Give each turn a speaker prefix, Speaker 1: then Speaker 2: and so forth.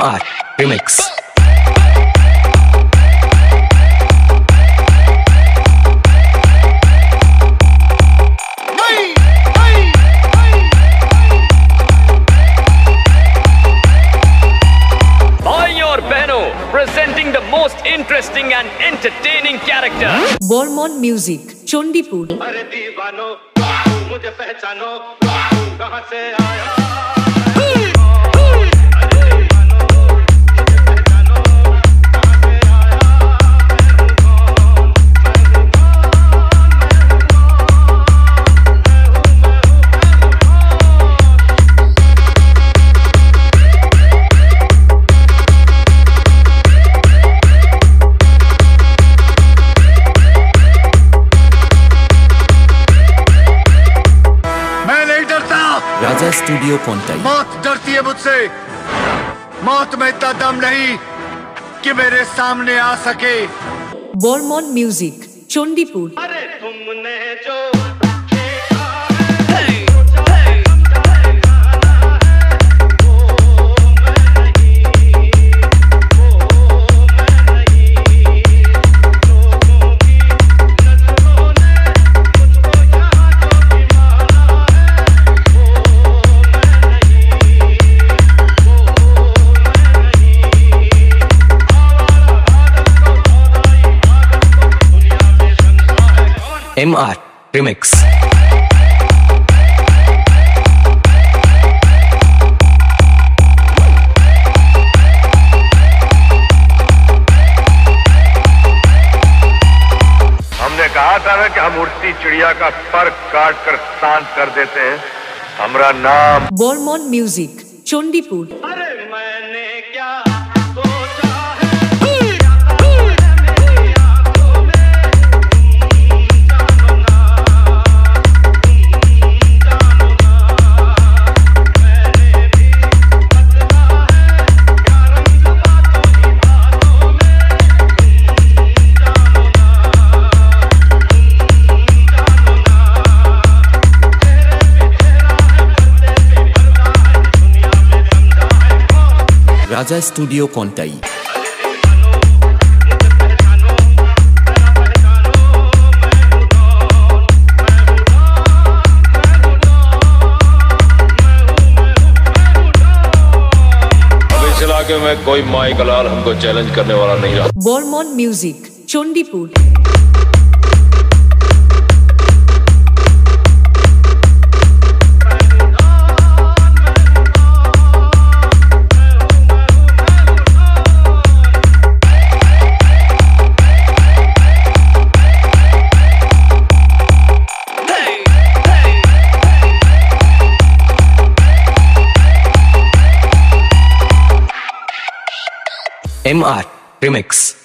Speaker 1: M R remix presenting the most interesting and entertaining character.
Speaker 2: Bormon Music,
Speaker 3: Chondipur. Studio content
Speaker 2: मौत डरती है मुझसे। मौत में इतना दम नहीं कि मेरे सामने आ सके।
Speaker 4: बोर्मोन म्यूज़िक चंडीपुर
Speaker 2: अरे तुमने जो
Speaker 3: एम आर
Speaker 5: रिमिक्स कहा था ना कि हम उड़ती चिड़िया का पर काट कर शांत कर देते हैं। हमारा नाम
Speaker 2: बोर्मोन
Speaker 3: म्यूज़िक चोंडीपुर राजा
Speaker 5: स्टूडियो कौनटाई इलाके में कोई माई कलाल हमको चैलेंज करने वाला नहीं रहा।
Speaker 4: Bormon music Chandipur
Speaker 3: MR Remix.